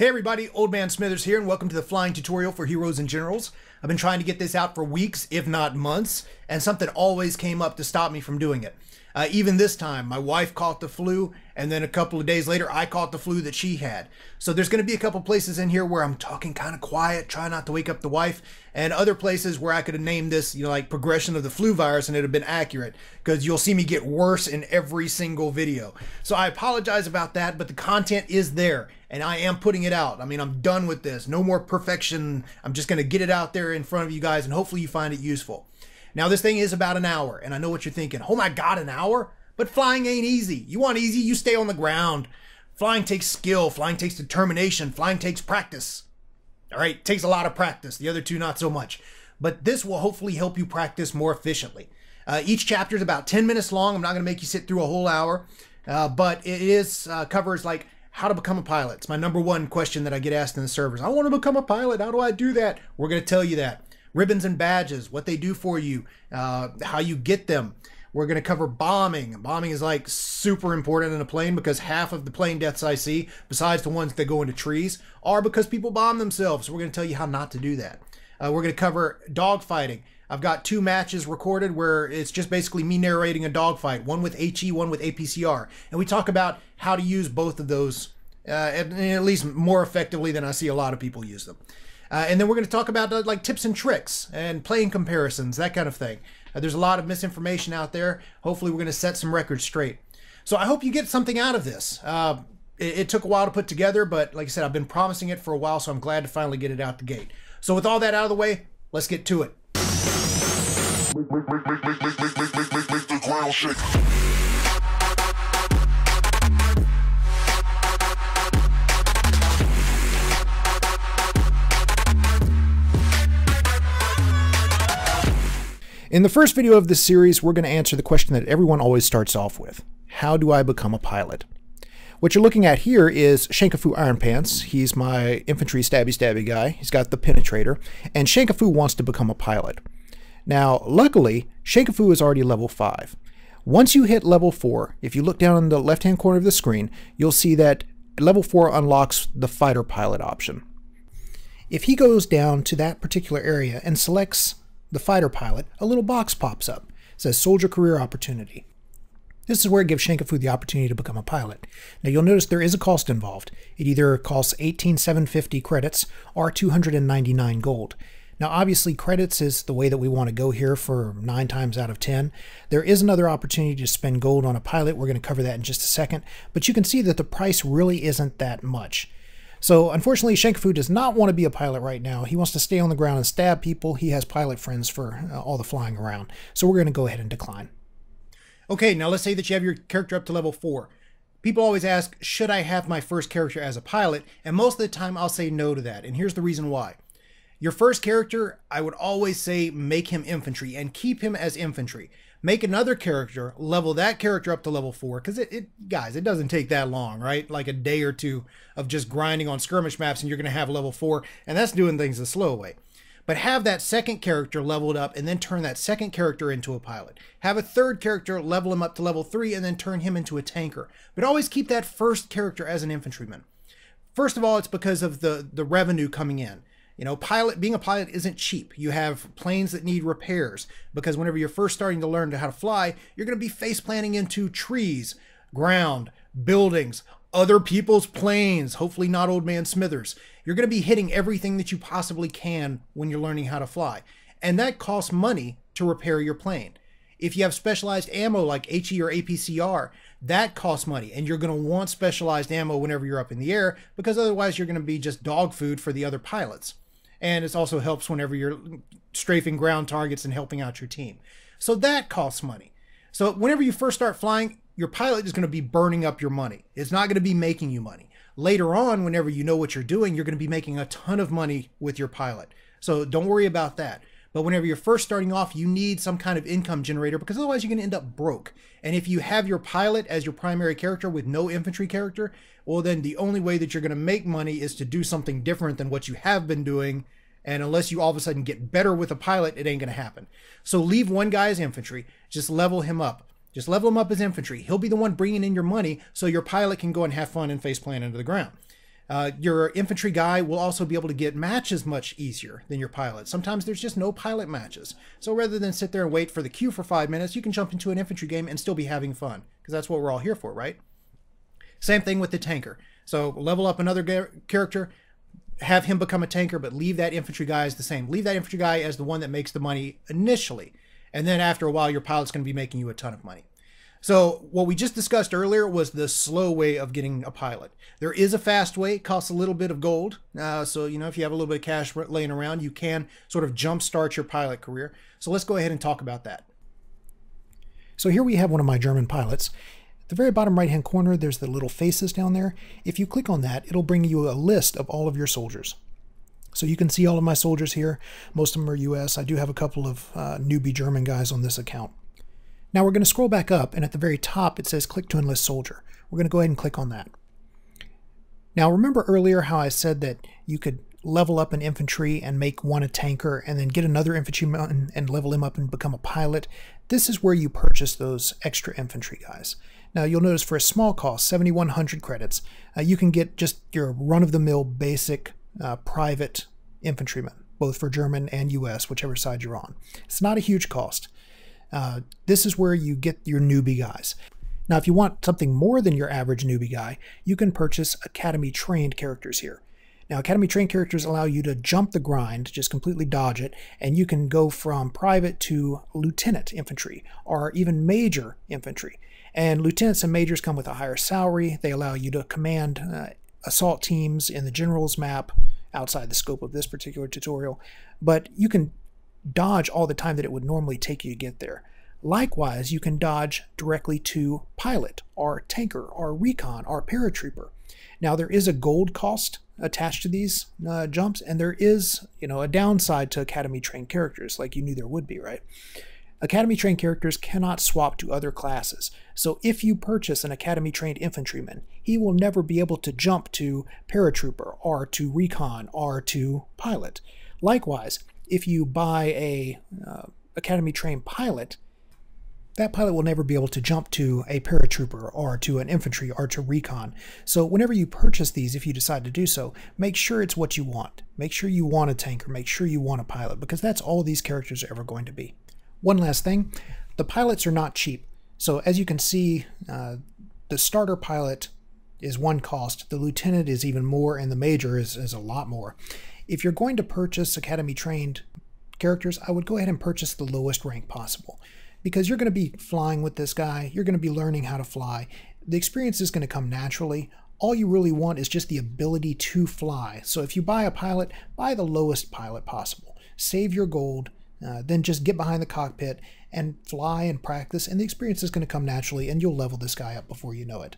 Hey everybody, Old Man Smithers here, and welcome to the flying tutorial for Heroes and Generals. I've been trying to get this out for weeks, if not months, and something always came up to stop me from doing it. Uh, even this time, my wife caught the flu, and then a couple of days later, I caught the flu that she had. So there's going to be a couple places in here where I'm talking kind of quiet, try not to wake up the wife, and other places where I could have named this, you know, like progression of the flu virus, and it'd have been accurate, because you'll see me get worse in every single video. So I apologize about that, but the content is there, and I am putting it out. I mean, I'm done with this. No more perfection. I'm just going to get it out there in front of you guys, and hopefully you find it useful. Now, this thing is about an hour, and I know what you're thinking. Oh my God, an hour? But flying ain't easy. You want easy, you stay on the ground. Flying takes skill, flying takes determination, flying takes practice. All right, takes a lot of practice. The other two, not so much. But this will hopefully help you practice more efficiently. Uh, each chapter is about 10 minutes long. I'm not going to make you sit through a whole hour, uh, but it is uh, covers like how to become a pilot. It's my number one question that I get asked in the servers. I want to become a pilot. How do I do that? We're going to tell you that ribbons and badges, what they do for you, uh, how you get them. We're going to cover bombing. Bombing is like super important in a plane because half of the plane deaths I see, besides the ones that go into trees, are because people bomb themselves. So we're going to tell you how not to do that. Uh, we're going to cover dogfighting. I've got two matches recorded where it's just basically me narrating a dogfight, one with HE, one with APCR. And we talk about how to use both of those uh, at, at least more effectively than I see a lot of people use them. Uh, and then we're going to talk about uh, like tips and tricks and playing comparisons, that kind of thing. Uh, there's a lot of misinformation out there. Hopefully, we're going to set some records straight. So I hope you get something out of this. Uh, it, it, took a while to put together, but like I said, I've been promising it for a while, so I'm glad to finally get it out the gate. So with all that out of the way, let's get to it. In the first video of this series, we're going to answer the question that everyone always starts off with. How do I become a pilot? What you're looking at here is Shankafu Iron Pants. He's my infantry stabby stabby guy. He's got the penetrator, and Shankafu wants to become a pilot. Now, luckily, Shankafu is already level 5. Once you hit level 4, if you look down in the left-hand corner of the screen, you'll see that level 4 unlocks the fighter pilot option. If he goes down to that particular area and selects the fighter pilot, a little box pops up. It says Soldier Career Opportunity. This is where it gives Shankafu the opportunity to become a pilot. Now you'll notice there is a cost involved. It either costs 18,750 credits or 299 gold. Now obviously credits is the way that we want to go here for 9 times out of 10. There is another opportunity to spend gold on a pilot. We're going to cover that in just a second. But you can see that the price really isn't that much. So unfortunately, Shankafu does not want to be a pilot right now. He wants to stay on the ground and stab people. He has pilot friends for uh, all the flying around. So we're going to go ahead and decline. Okay, now let's say that you have your character up to level 4. People always ask, should I have my first character as a pilot? And most of the time I'll say no to that. And here's the reason why. Your first character, I would always say make him infantry and keep him as infantry make another character, level that character up to level four. Because it, it, guys, it doesn't take that long, right? Like a day or two of just grinding on skirmish maps, and you're going to have level four, and that's doing things the slow way. But have that second character leveled up and then turn that second character into a pilot. Have a third character level him up to level three and then turn him into a tanker. But always keep that first character as an infantryman. First of all, it's because of the, the revenue coming in. You know, pilot being a pilot isn't cheap. You have planes that need repairs because whenever you're first starting to learn how to fly, you're going to be face planting into trees, ground, buildings, other people's planes, hopefully not old man Smithers. You're going to be hitting everything that you possibly can when you're learning how to fly. And that costs money to repair your plane. If you have specialized ammo like HE or APCR, that costs money. And you're going to want specialized ammo whenever you're up in the air because otherwise you're going to be just dog food for the other pilots and it also helps whenever you're strafing ground targets and helping out your team. So that costs money. So whenever you first start flying, your pilot is going to be burning up your money. It's not going to be making you money. Later on, whenever you know what you're doing, you're going to be making a ton of money with your pilot. So don't worry about that. But whenever you're first starting off, you need some kind of income generator because otherwise you're going to end up broke. And if you have your pilot as your primary character with no infantry character, well, then the only way that you're going to make money is to do something different than what you have been doing. And unless you all of a sudden get better with a pilot, it ain't going to happen. So leave one guy as infantry, just level him up. Just level him up as infantry. He'll be the one bringing in your money so your pilot can go and have fun and face plant into the ground. Uh, your infantry guy will also be able to get matches much easier than your pilot. Sometimes there's just no pilot matches. So rather than sit there and wait for the queue for five minutes, you can jump into an infantry game and still be having fun, because that's what we're all here for, right? Same thing with the tanker. So level up another character, have him become a tanker, but leave that infantry guy as the same. Leave that infantry guy as the one that makes the money initially. And then after a while, your pilot's going to be making you a ton of money. So what we just discussed earlier was the slow way of getting a pilot. There is a fast way, it costs a little bit of gold. Uh, so, you know, if you have a little bit of cash laying around, you can sort of jumpstart your pilot career. So let's go ahead and talk about that. So here we have one of my German pilots. At the very bottom right hand corner, there's the little faces down there. If you click on that, it'll bring you a list of all of your soldiers. So you can see all of my soldiers here. Most of them are US. I do have a couple of uh, newbie German guys on this account. Now we're going to scroll back up and at the very top it says click to enlist soldier. We're going to go ahead and click on that. Now remember earlier how I said that you could level up an infantry and make one a tanker and then get another infantryman and level him up and become a pilot. This is where you purchase those extra infantry guys. Now you'll notice for a small cost, 7,100 credits, uh, you can get just your run-of-the-mill basic uh, private infantryman, both for German and US, whichever side you're on. It's not a huge cost. Uh, this is where you get your newbie guys. Now, if you want something more than your average newbie guy, you can purchase Academy trained characters here. Now, Academy trained characters allow you to jump the grind, just completely dodge it, and you can go from private to lieutenant infantry or even major infantry. And lieutenants and majors come with a higher salary. They allow you to command uh, assault teams in the general's map outside the scope of this particular tutorial. But you can dodge all the time that it would normally take you to get there. Likewise, you can dodge directly to pilot or tanker or recon or paratrooper. Now there is a gold cost attached to these uh, jumps, and there is, you know, a downside to academy trained characters, like you knew there would be, right? Academy trained characters cannot swap to other classes, so if you purchase an academy trained infantryman, he will never be able to jump to paratrooper or to recon or to pilot. Likewise, if you buy a uh, academy trained pilot, that pilot will never be able to jump to a paratrooper or to an infantry or to recon. So whenever you purchase these, if you decide to do so, make sure it's what you want. Make sure you want a tanker, make sure you want a pilot, because that's all these characters are ever going to be. One last thing, the pilots are not cheap. So as you can see, uh, the starter pilot is one cost, the lieutenant is even more, and the major is, is a lot more. If you're going to purchase Academy trained characters, I would go ahead and purchase the lowest rank possible because you're going to be flying with this guy, you're going to be learning how to fly. The experience is going to come naturally. All you really want is just the ability to fly. So if you buy a pilot, buy the lowest pilot possible. Save your gold, uh, then just get behind the cockpit and fly and practice, and the experience is going to come naturally, and you'll level this guy up before you know it.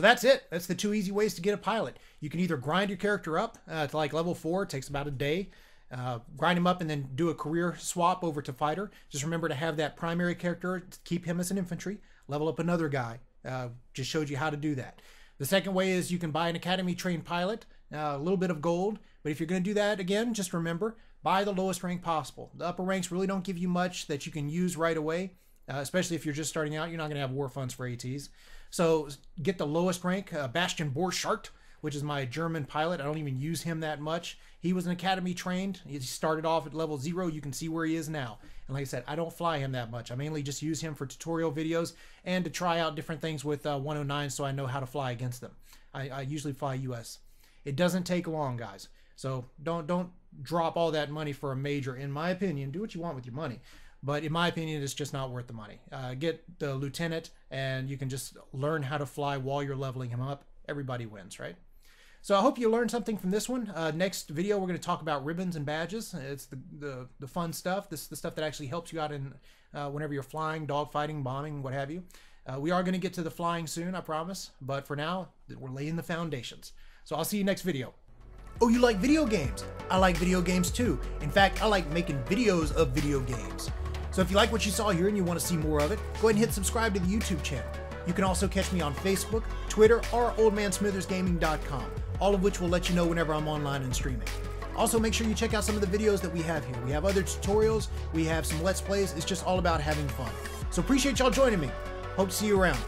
So that's it. That's the two easy ways to get a pilot. You can either grind your character up uh, to like level four, takes about a day. Uh, grind him up and then do a career swap over to fighter. Just remember to have that primary character, keep him as an infantry, level up another guy. Uh, just showed you how to do that. The second way is you can buy an academy trained pilot, uh, a little bit of gold. But if you're going to do that again, just remember buy the lowest rank possible. The upper ranks really don't give you much that you can use right away, uh, especially if you're just starting out. You're not going to have war funds for ATs. So get the lowest rank, uh, Bastian Borchardt, which is my German pilot. I don't even use him that much. He was an academy trained. He started off at level zero. You can see where he is now. And like I said, I don't fly him that much. I mainly just use him for tutorial videos and to try out different things with uh, 109 so I know how to fly against them. I, I usually fly US. It doesn't take long, guys. So don't don't drop all that money for a major. In my opinion, do what you want with your money. But in my opinion, it's just not worth the money. Uh, get the lieutenant, and you can just learn how to fly while you're leveling him up. Everybody wins, right? So I hope you learned something from this one. Uh, next video, we're going to talk about ribbons and badges. It's the, the, the fun stuff. This is the stuff that actually helps you out in uh, whenever you're flying, dogfighting, bombing, what have you. Uh, we are going to get to the flying soon, I promise. But for now, we're laying the foundations. So I'll see you next video. Oh, you like video games? I like video games too. In fact, I like making videos of video games. So if you like what you saw here and you want to see more of it, go ahead and hit subscribe to the YouTube channel. You can also catch me on Facebook, Twitter, or oldmansmithersgaming.com, all of which will let you know whenever I'm online and streaming. Also, make sure you check out some of the videos that we have here. We have other tutorials, we have some Let's Plays. It's just all about having fun. So appreciate y'all joining me. Hope to see you around.